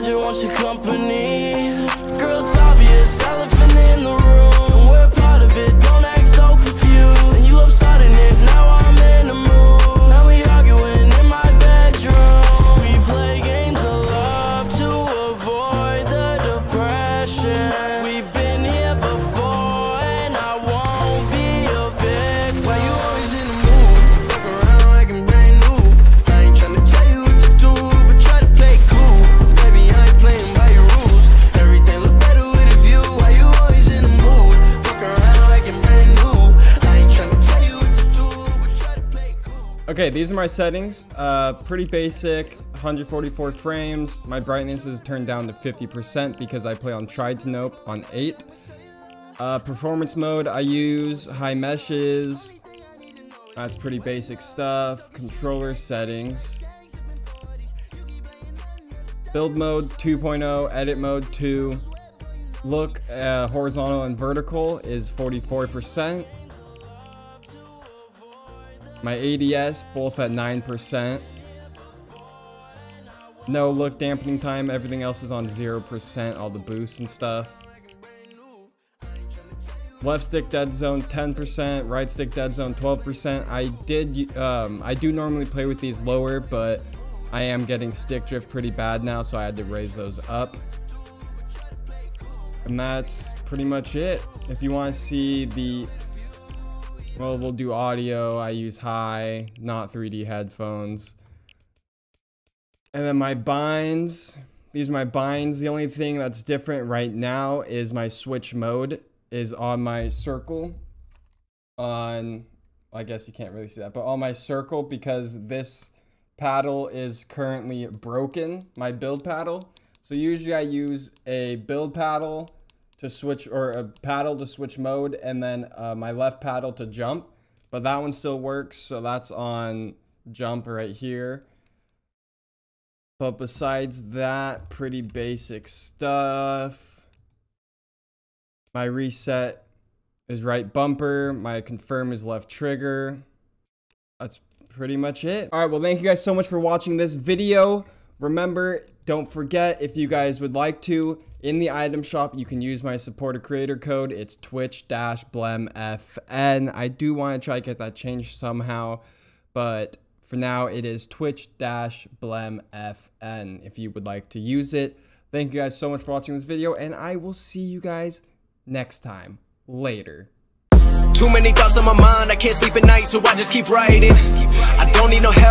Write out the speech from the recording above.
I just want your company. Okay, these are my settings. Uh, pretty basic, 144 frames. My brightness is turned down to 50% because I play on Tritanope on 8. Uh, performance mode, I use high meshes. That's pretty basic stuff. Controller settings. Build mode 2.0, edit mode 2. Look, uh, horizontal and vertical is 44%. My ADS both at 9%. No look dampening time, everything else is on 0%, all the boosts and stuff. Left stick dead zone 10%, right stick dead zone 12%. I did um I do normally play with these lower, but I am getting stick drift pretty bad now, so I had to raise those up. And that's pretty much it. If you want to see the well, we'll do audio. I use high, not 3D headphones. And then my binds. These are my binds. The only thing that's different right now is my switch mode is on my circle. On, I guess you can't really see that, but on my circle because this paddle is currently broken, my build paddle. So usually I use a build paddle to switch or a paddle to switch mode and then uh, my left paddle to jump. But that one still works so that's on jump right here. But besides that pretty basic stuff. My reset is right bumper my confirm is left trigger. That's pretty much it. All right well thank you guys so much for watching this video. Remember don't forget if you guys would like to in the item shop you can use my supporter creator code. It's twitch dash blemfn i do want to try to get that changed somehow but for now it is twitch dash blemfn if you would like to use it. Thank you guys so much for watching this video and i will see you guys next time. Later. Too many thoughts on my mind, I can't sleep at night, so I just keep writing. I don't need no help.